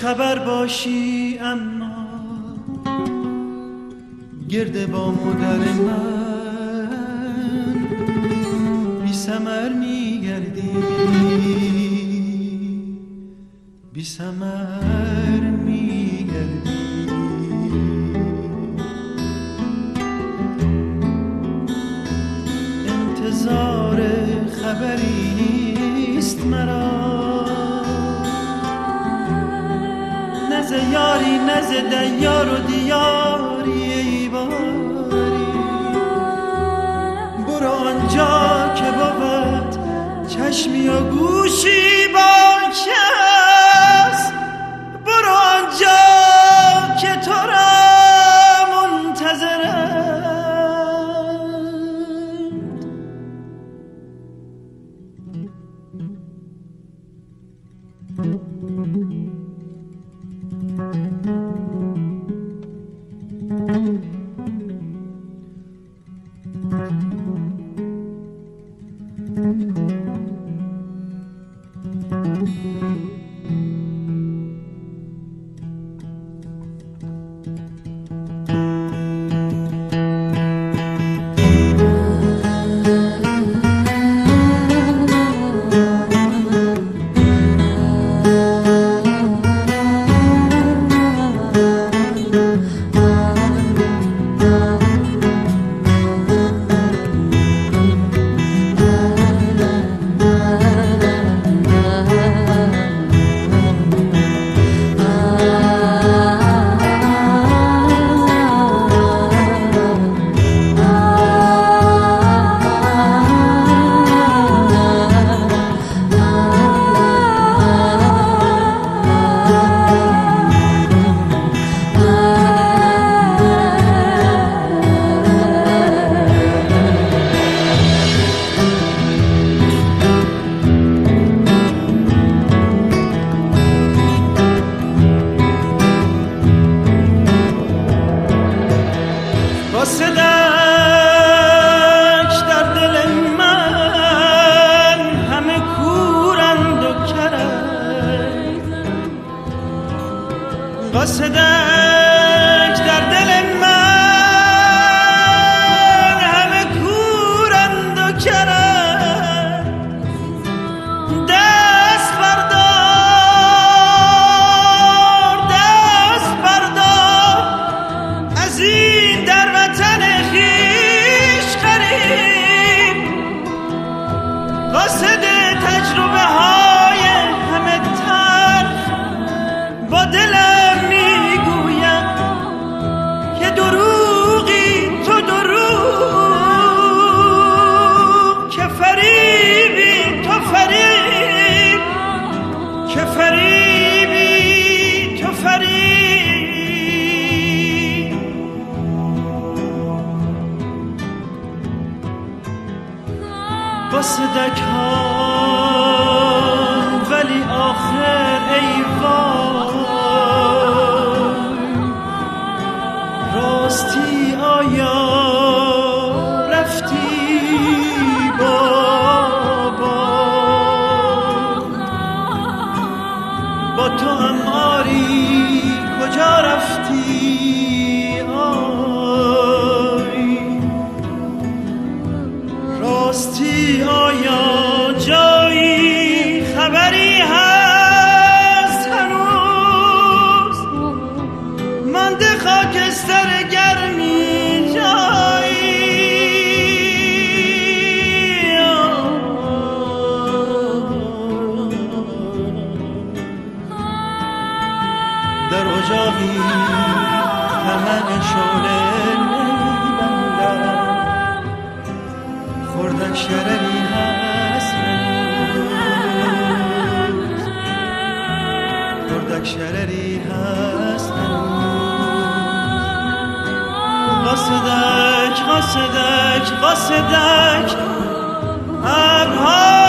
خبر باشی اما گرد با مادر من بی سمر میگردی. بی سمر نز یاری نز دیار و دیاری ای باری. برو آنجا که بود چشمی و گوشی با دک ها ولی آخر ای وای. راستی بستر گرمی جایی. در اجاقی تمن شعله میبندم. خوردن شرری هست. خوردن شرری قاصدک قاصدک ابرها